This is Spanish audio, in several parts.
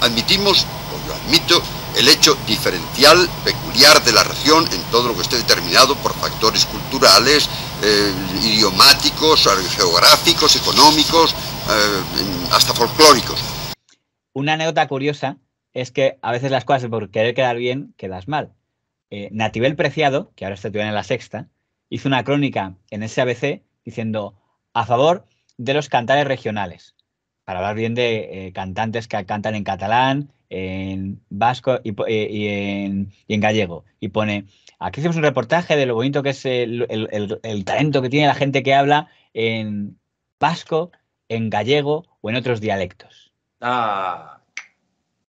admitimos, o yo admito, el hecho diferencial, peculiar de la región en todo lo que esté determinado por factores culturales, eh, idiomáticos, geográficos, económicos, eh, hasta folclóricos. Una anécdota curiosa es que a veces las cosas por querer quedar bien quedas mal. Eh, Natibel Preciado, que ahora está en la sexta, hizo una crónica en SABC diciendo a favor de los cantares regionales, para hablar bien de cantantes que cantan en catalán, en vasco y, en, gallego. Y pone, aquí hacemos un reportaje de lo bonito que es el, talento que tiene la gente que habla en vasco, en gallego o en otros dialectos. Ah,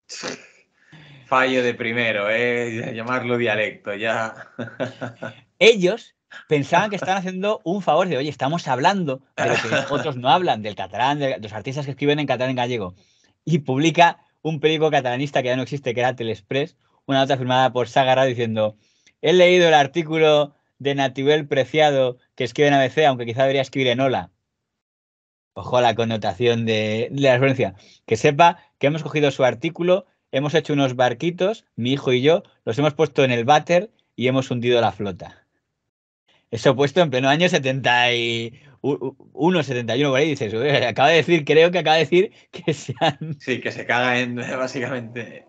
fallo de primero, ¿eh? llamarlo dialecto, ya. Ellos pensaban que estaban haciendo un favor de, oye, estamos hablando de lo que otros no hablan, del catalán, de los artistas que escriben en catalán y en gallego. Y publica un periódico catalanista que ya no existe, que era Telexpress, una nota firmada por Sagarra diciendo, he leído el artículo de Natibel Preciado que escribe en ABC, aunque quizá debería escribir en Ola. Ojo a la connotación de, la referencia. Que sepa que hemos cogido su artículo, hemos hecho unos barquitos, mi hijo y yo, los hemos puesto en el váter y hemos hundido la flota. Eso puesto en pleno año 70 y 1,71 por ahí, dices, acaba de decir, creo que acaba de decir que sean... Sí, que se cagan básicamente.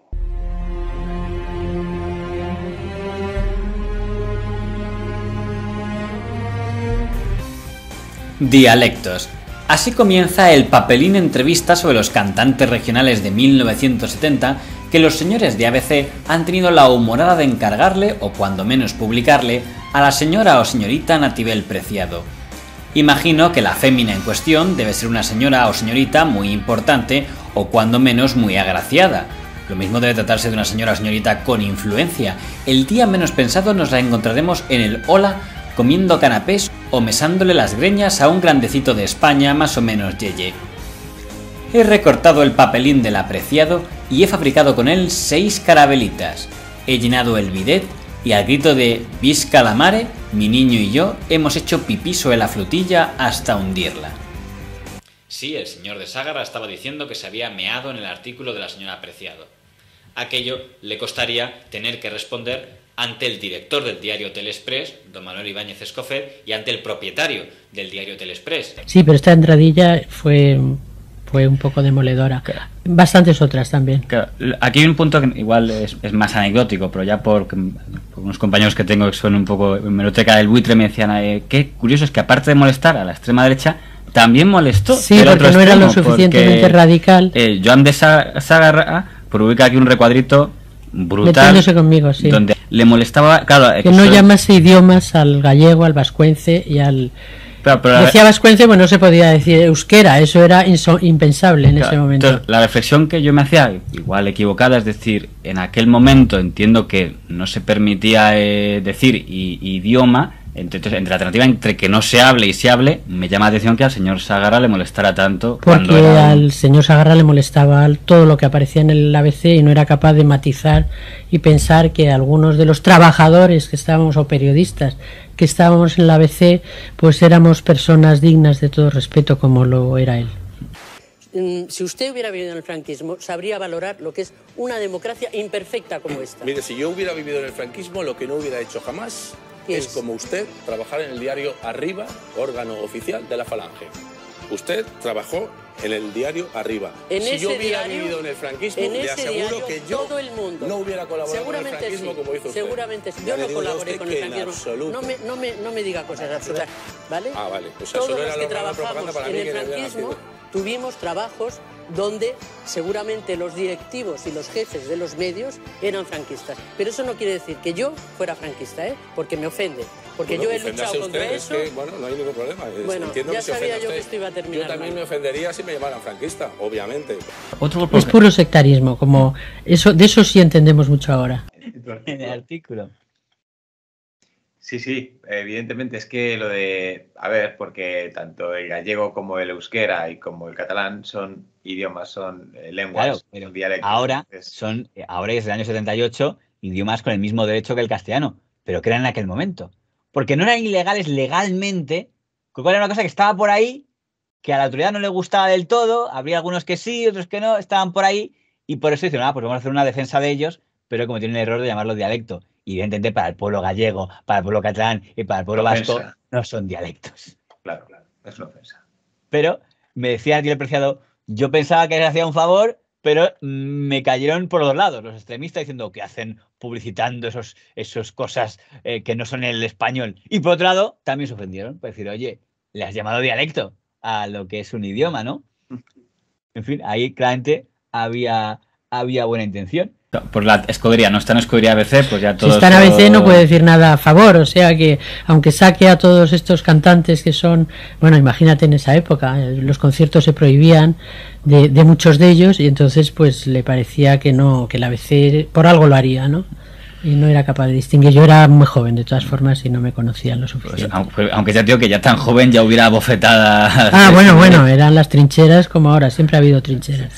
Dialectos. Así comienza el papelín entrevista sobre los cantantes regionales de 1970 que los señores de ABC han tenido la humorada de encargarle, o cuando menos publicarle, a la señora o señorita Natibel Preciado Imagino que la fémina en cuestión debe ser una señora o señorita muy importante o cuando menos muy agraciada. Lo mismo debe tratarse de una señora o señorita con influencia. El día menos pensado nos la encontraremos en el hola comiendo canapés o mesándole las greñas a un grandecito de España más o menos yeye. He recortado el papelín del apreciado y he fabricado con él seis carabelitas. He llenado el bidet y al grito de Visca la mare, mi niño y yo hemos hecho pipiso en la flotilla hasta hundirla. Sí, el señor de Ságara estaba diciendo que se había meado en el artículo de la señora Apreciado. Aquello le costaría tener que responder ante el director del diario Telexpress, don Manuel Ibáñez Escofer, y ante el propietario del diario Telexpress. Sí, pero esta entradilla fue fue un poco demoledora. Bastantes otras también. Aquí hay un punto que igual es, más anecdótico, pero ya por, unos compañeros que tengo que son un poco meroteca del buitre me decían, eh, qué curioso es que aparte de molestar a la extrema derecha, también molestó. Sí, porque no era lo suficientemente radical. Eh, Joan de Sagarra publica aquí un recuadrito brutal. Conmigo, sí. Donde le molestaba, claro. Que no llamase idiomas al gallego, al vascuence y al Decía vascuence, pues no se podía decir euskera, eso era impensable en ese momento. la reflexión que yo me hacía, igual equivocada, es decir, en aquel momento entiendo que no se permitía eh, decir idioma, entre, entre, la alternativa entre que no se hable y se hable, me llama la atención que al señor Sagarra le molestara tanto. Porque al señor Sagarra le molestaba todo lo que aparecía en el ABC y no era capaz de matizar y pensar que algunos de los trabajadores que estábamos o periodistas que estábamos en la ABC, pues éramos personas dignas de todo respeto como lo era él. Mm, si usted hubiera vivido en el franquismo, sabría valorar lo que es una democracia imperfecta como esta. Mire, si yo hubiera vivido en el franquismo, lo que no hubiera hecho jamás es, como usted trabajar en el diario Arriba, órgano oficial de la Falange. Usted trabajó en el diario Arriba. si yo hubiera vivido en el franquismo, le aseguro que yo todo el mundo no hubiera colaborado con el franquismo como hizo usted. Seguramente sí. Yo no colaboré con el franquismo. No me, no, me, no me diga cosas absurdas, ¿vale? Ah, vale. O sea, Todos los que trabajamos en el franquismo tuvimos trabajos donde seguramente los directivos y los jefes de los medios eran franquistas. Pero eso no quiere decir que yo fuera franquista, ¿eh? porque me ofende. Porque yo he luchado contra eso. bueno, no hay ningún problema. Bueno, ya sabía yo que esto iba a terminar. Yo también me ofendería si me llamaran franquista, obviamente. es puro sectarismo, como eso, de eso sí entendemos mucho ahora. En el artículo. Sí, sí, evidentemente es que lo de, a ver, porque tanto el gallego como el euskera y como el catalán son idiomas, son eh, lenguas, pero dialectos. Ahora son, eh, ahora es el año 78, idiomas con el mismo derecho que el castellano, pero que eran en aquel momento. Porque no eran ilegales legalmente, cual era una cosa que estaba por ahí, que a la autoridad no le gustaba del todo, habría algunos que sí, otros que no, estaban por ahí, Y por eso dicen, ah, pues vamos a hacer una defensa de ellos, pero como tienen el error de llamarlo dialecto. Y evidentemente para el pueblo gallego, para el pueblo catalán y para el pueblo vasco no son dialectos. Claro, claro, es una ofensa. Pero me decía el Preciado, yo pensaba que les hacía un favor, pero me cayeron por los lados los extremistas diciendo que hacen publicitando esos, esos cosas eh, que no son el español. Y por otro lado, también se ofendieron, por decir, oye, le has llamado dialecto a lo que es un idioma, ¿no? En fin, ahí claramente había, había buena intención. Por la escudería, no está en escudería ABC, pues ya todo. Si está en ABC no puede decir nada a favor, o sea que aunque saque a todos estos cantantes que son, bueno, imagínate en esa época, eh, los conciertos se prohibían de, de muchos de ellos y entonces pues le parecía que no, que la ABC por algo lo haría, ¿no? y no era capaz de distinguir. Yo era muy joven de todas formas y no me conocían lo pues, suficiente. aunque, ya tío que ya tan joven ya hubiera bofetada. Ah, bueno, bueno, eran las trincheras como ahora, siempre ha habido trincheras.